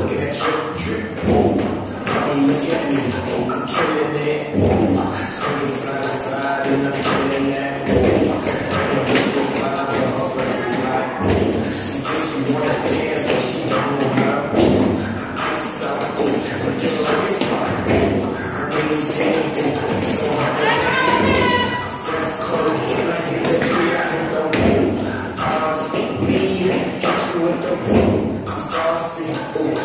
Look at that drip, whoa. Mommy, look at me, oh, I'm killing it, whoa. Swinging side to side and I'm killing that, whoa. Pregnant bitch will fly, but her breath like, whoa. She says she wanna dance, but she don't know how, whoa. I stop, whoa, looking like it's hot, whoa. Her name is Jane, whoa, it's so hot. I'm Steph Curry, I hit the three, hit the whoa. Pause, leave, catch you with the whoa. I'm saucy, whoa.